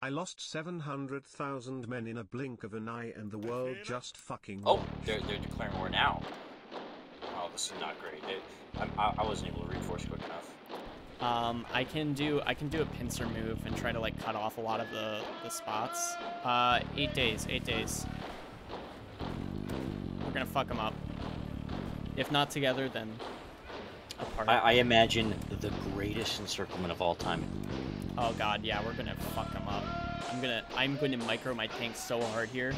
I lost 700,000 men in a blink of an eye and the world just fucking Oh, they're, they're declaring war now. Oh, this is not great. It, I'm- I, I wasn't able to reinforce quick enough. Um, I can do I can do a pincer move and try to like cut off a lot of the the spots. Uh, eight days, eight days. We're gonna fuck them up. If not together, then apart. I, I imagine the greatest encirclement of all time. Oh god, yeah, we're gonna fuck them up. I'm gonna I'm to micro my tank so hard here.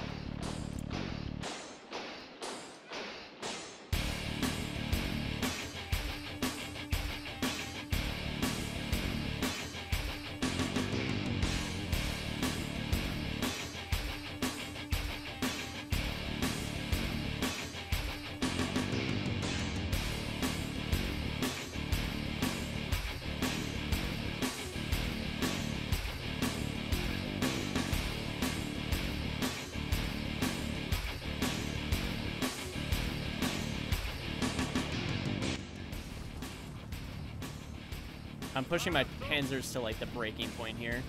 I'm pushing my panzers to like the breaking point here.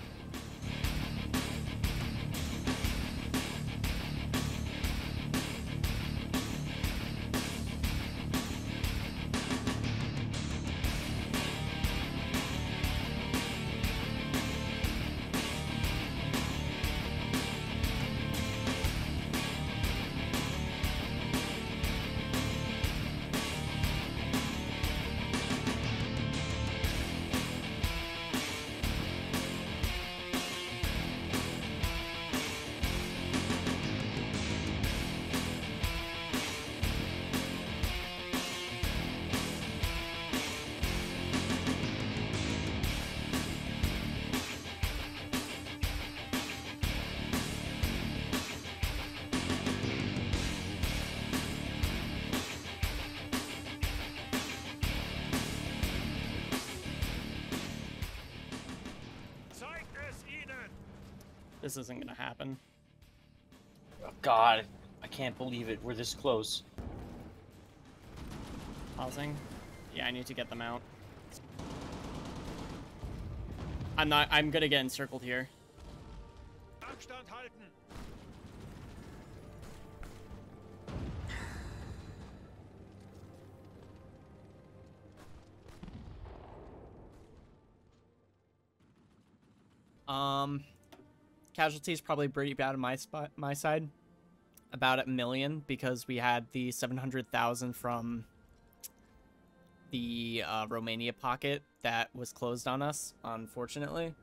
This isn't gonna happen. Oh, God, I can't believe it. We're this close. Pausing. Yeah, I need to get them out. I'm not. I'm gonna get encircled here. Abstand halten! Um, casualties probably pretty bad on my spot, my side. About a million because we had the seven hundred thousand from the uh, Romania pocket that was closed on us, unfortunately.